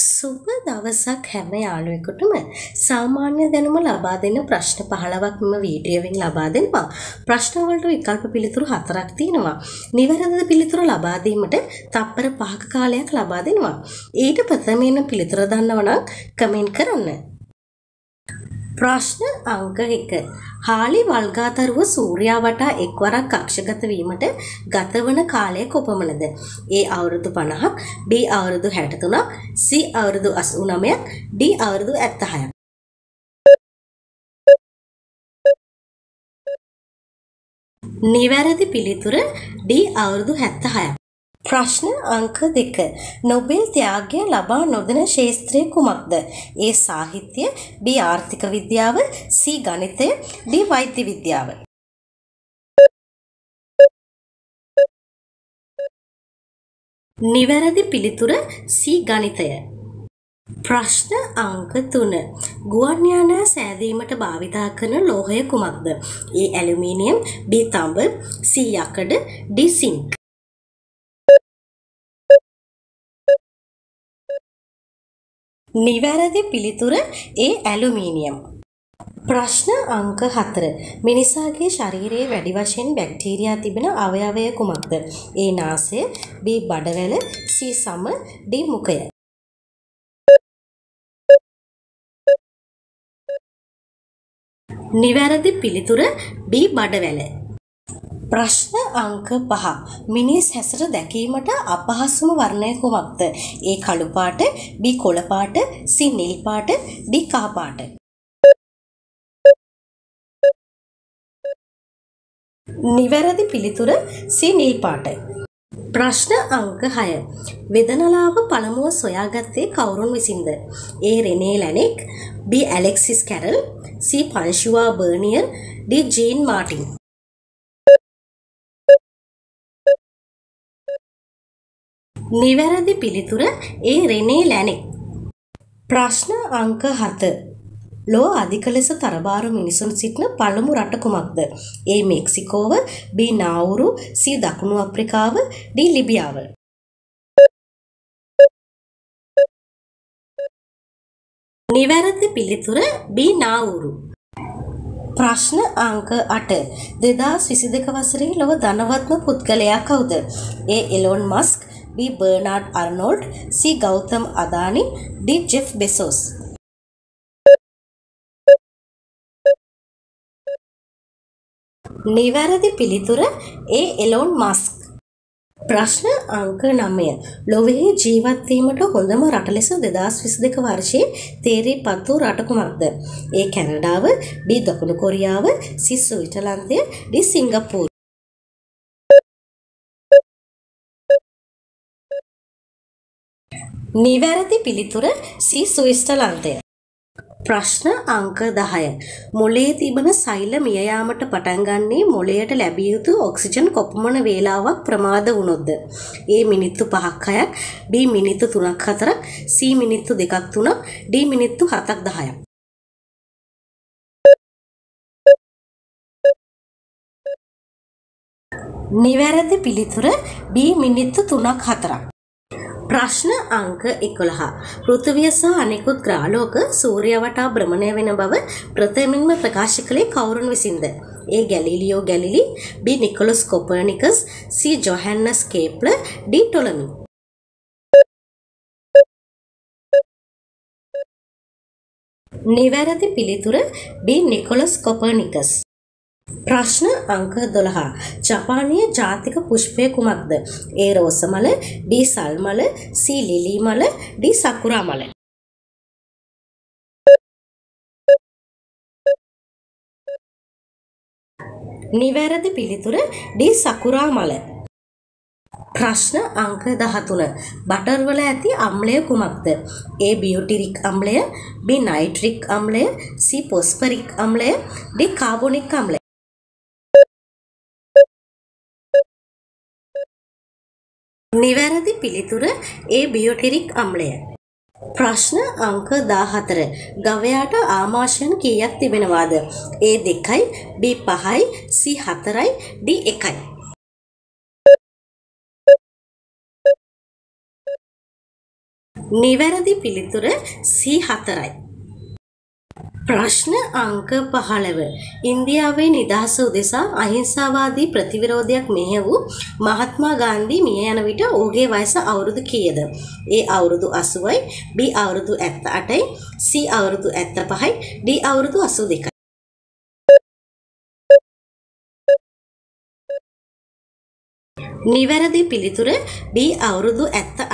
සුබ දවසක් හැම යාළුවෙකුටම සාමාන්‍ය දැනුම ලබා දෙන ප්‍රශ්න 15ක් මම වීඩියෝවෙන් ලබා දෙනවා. ප්‍රශ්න වලට විකල්ප පිළිතුරු හතරක් තියෙනවා. නිවැරදි පිළිතුරු ලබා දීමට තප්පර 5ක කාලයක් ලබා දෙනවා. ඊට ප්‍රථමයෙන් පිළිතුර දන්නව නම් කමෙන්ට් කරන්න. ප්‍රශ්න අංක 1 හාලි වල්ගාතරුව සූර්යා වටා එක්වරක් කක්ෂගත වීමට ගතවන කාලය කොපමණද? A අවුරුදු 50ක්, B අවුරුදු 63ක්, C අවුරුදු 89ක්, D අවුරුදු 76ක්. නිවැරදි පිළිතුර D අවුරුදු 76ක්. ප්‍රශ්න අංක දෙක. නොබෙල් ත්‍යාගය ලබා නොදෙන ශේත්‍රය කුමක්ද? ඒ සාහිත්‍ය, B. ආර්ථික විද්‍යාව, C. ගණිතය, D. වෛද්‍ය විද්‍යාව. නිවැරදි පිළිතුර C. ගණිතය. ප්‍රශ්න අංක 3 ගුවන් යානය සෑදීමට භාවිතා කරන ලෝහය කුමක්ද? A. Aluminium, B. තඹ, C. යකඩ, D. සිංක්. නිවැරදි පිළිතුර ඒ ඇලුමීනියම්. ප්‍රශ්න අංක 4. මිනිසාගේ ශරීරයේ වැඩි වශයෙන් බැක්ටීරියා තිබෙන අවයවය කුමක්ද? A නාසය, B බඩවැල, C සම, D මුඛය. නිවැරදි පිළිතුර B බඩවැල. ප්‍රශ්න අංක පහ මිනිස් හැසර දැකීමට අපහසුම වර්ණය කුමක්ද? ඒ කළු පාට, B කොළ පාට, C නිල් පාට, D කහ පාට. නිවැරදි පිළිතුර C නිල් පාට. ප්‍රශ්න අංක 6. වෙදනලාව පළමුව සොයාගත්තේ කවුරුන් විසින්ද? A Rene Laennec, B Alexis Carrel, C Francois Bernier, D Jean Martin. නිවැරදි පිළිතුර ඒ රෙනේ ලැනෙක්. ප්‍රශ්න අංක 7. ලෝ අධික ලෙස තරබාරු මිනිසුන් සිටින පළමු රට කුමක්ද? A මෙක්සිකෝව, B නාවුරු, C දකුණු අප්‍රිකාව, D ලිබියාව. නිවැරදි පිළිතුර B නාවුරු. ප්‍රශ්න අංක 8 2022 වසරේ ලොව ධනවත්ම පුද්ගලයා කවුද? A Elon Musk B. Bernard Arnold C. Gautam Adani D. Jeff Bezos නිවැරදි පිළිතුර ඒ එලොන් මස්ක් ප්‍රශ්න අංක 9 ලොවෙහි ජීවත් වීමට හොඳම රට ලෙස 2022 වර්ෂයේ තේරීපත් වූ රට කුමක්ද? ඒ කැනඩාව, B දකුණු කොරියාව, C ස්විට්සර්ලන්තය, D සිංගප්පූරු. නිවැරදි පිළිතුර සී සුවිස්ටලන්තය. ප්‍රශ්න අංක 10. මොළයේ තිබෙන සෛල මිය යාමට පටන් ගන්නේ මොළයට ලැබිය යුතු ඔක්සිජන් කොපමණ වේලාවක් ප්‍රමාද වුණොත්ද? A මිනිත්තු 5ක් 6ක්, B මිනිත්තු 3ක් 4ක්, C මිනිත්තු 2ක් 3ක්, D මිනිත්තු 7ක් 10ක්. නිවැරදි පිළිතුර B මිනිත්තු 3ක් 4ක්. ප්‍රශ්න අංක 11. පෘථිවිය සහ අනෙකුත් ග්‍රහලෝක සූර්යය වටා භ්‍රමණය වෙන බව ප්‍රථමයෙන්ම ප්‍රකාශ කළේ කවුරුන් විසින්ද? A. Galileo Galilei, B. Nicolaus Copernicus, C. Johannes Kepler, D. Ptolemy. නිවැරදි පිළිතුර B. නිකොලස් කොපර්නිකස්. ප්‍රශ්න අංක 12. ජපානයේ ජාතික පුෂ්පය කුමක්ද? A රෝස මල, B සල් මල, C ලිලි මල, D සකුරා මල. නිවැරදි පිළිතුර D සකුරා මල. ප්‍රශ්න අංක 13. බටර් වල ඇති අම්ලය කුමක්ද? A බියුටිරික් අම්ලය, B නයිට්‍රික් අම්ලය, C පොස්පරික් අම්ලය, D කාබොනික් අම්ලය. නිවැරදි පිළිතුර ඒ බියෝටිරික් අම්ලය. ප්‍රශ්න අංක 14. ගවයාට ආමාශයන් කීයක් තිබෙනවාද? A 2යි, B 5යි, C 4යි, D 1යි. නිවැරදි පිළිතුර සී හතරයි. ප්‍රශ්න අංක පහළව. ඉන්දියාවේ නිදහස උදෙසා අහිංසාවාදී ප්‍රතිවිරෝධයක් මෙහෙ වූ මහත්මා ගාන්ධී මිය යන විට ඔහුගේ වයස අවුරුදු කීයද? A අවුරුදු 80යි, B අවුරුදු 78යි, C අවුරුදු 75යි, D අවුරුදු 82යි. නිවැරදි පිළිතුර B අවුරුදු 78